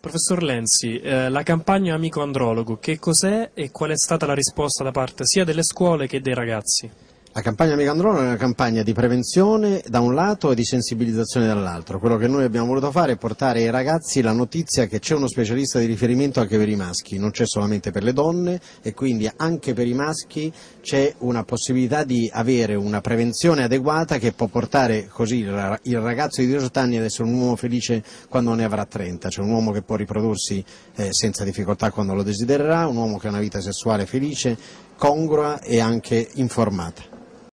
Professor Lenzi, eh, la campagna Amico Andrologo, che cos'è e qual è stata la risposta da parte sia delle scuole che dei ragazzi? La campagna Andrologo è una campagna di prevenzione da un lato e di sensibilizzazione dall'altro. Quello che noi abbiamo voluto fare è portare ai ragazzi la notizia che c'è uno specialista di riferimento anche per i maschi, non c'è solamente per le donne e quindi anche per i maschi c'è una possibilità di avere una prevenzione adeguata che può portare così il ragazzo di 18 anni ad essere un uomo felice quando ne avrà 30, cioè un uomo che può riprodursi eh, senza difficoltà quando lo desidererà, un uomo che ha una vita sessuale felice, congrua e anche informata.